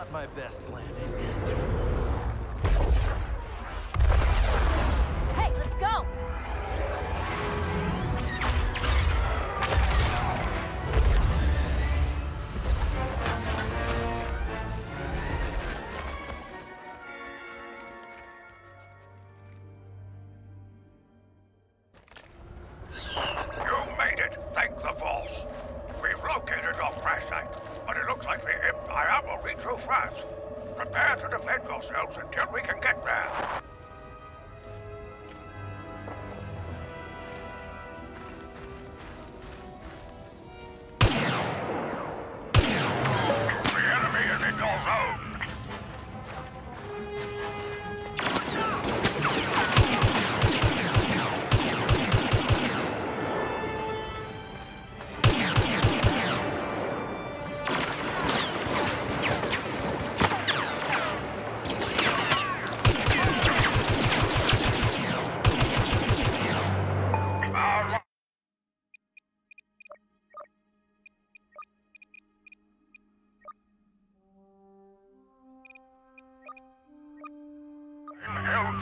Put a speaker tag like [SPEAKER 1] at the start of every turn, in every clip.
[SPEAKER 1] Not my best landing.
[SPEAKER 2] Prepare to defend yourselves until we can get there.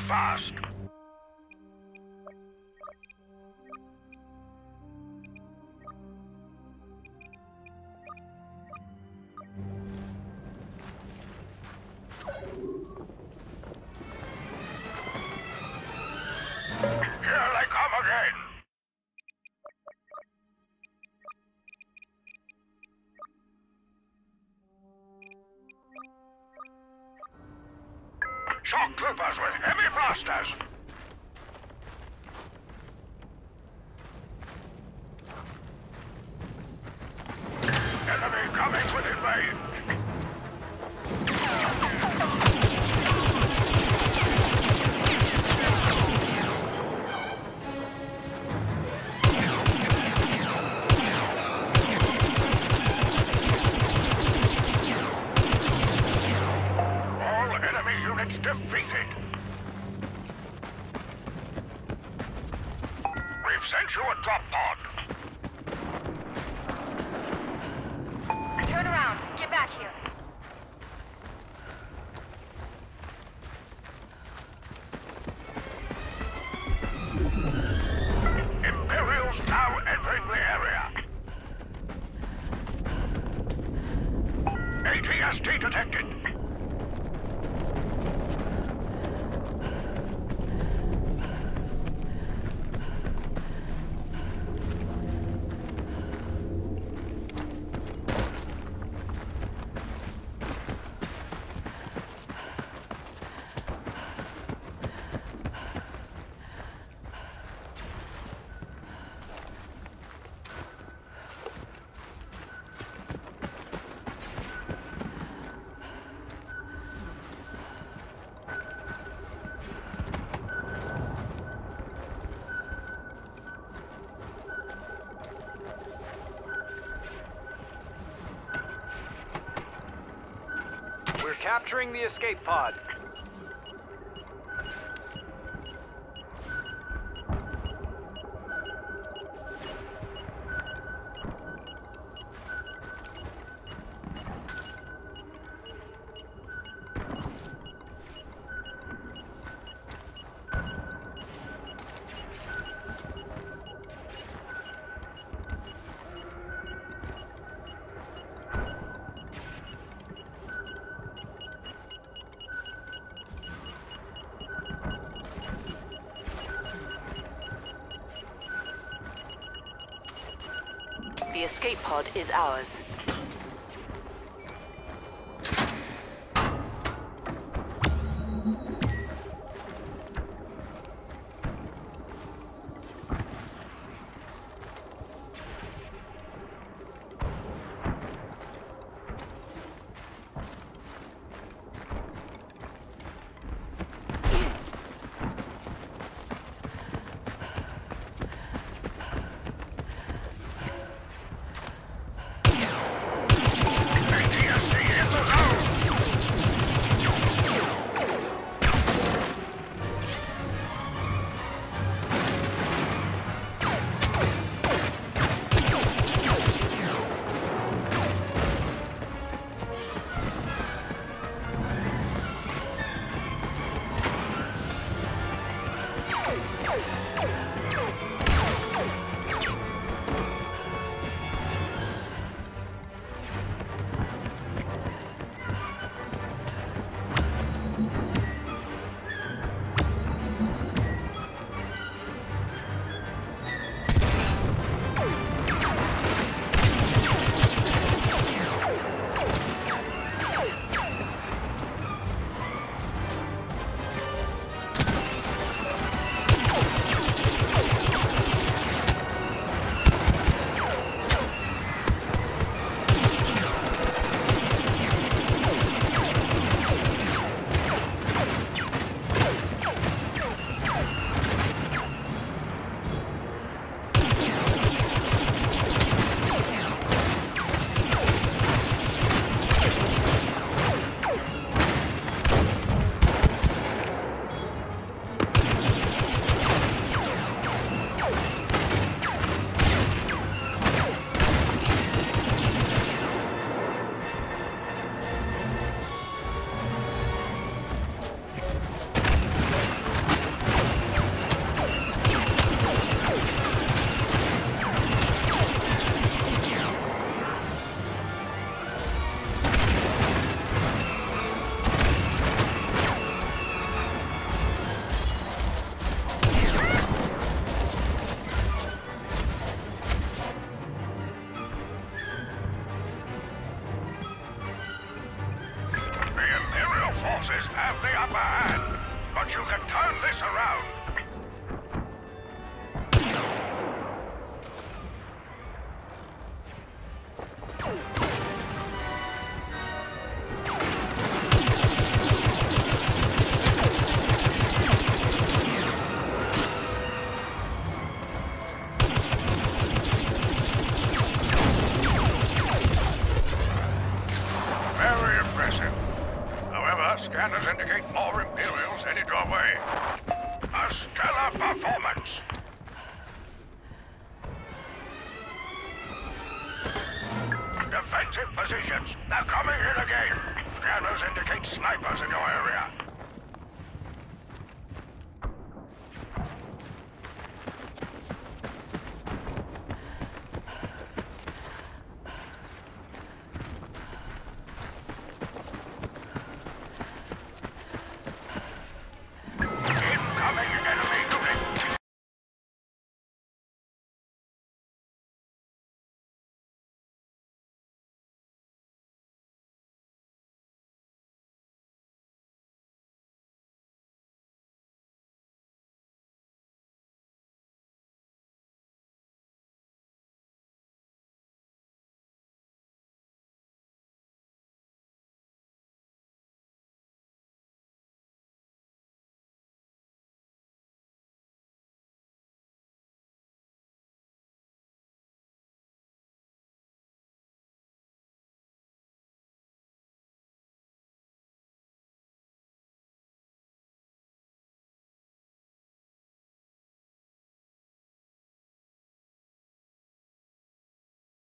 [SPEAKER 2] Fast. Shock troopers with heavy blasters. You a drop pod.
[SPEAKER 3] Turn around. Get back here.
[SPEAKER 2] Imperials now entering the area. ATST detected.
[SPEAKER 1] Capturing the escape pod.
[SPEAKER 3] The escape pod is ours.
[SPEAKER 2] forces have the upper hand, but you can turn this around. much. Defensive positions! They're coming in again! Scanners indicate snipers in your area.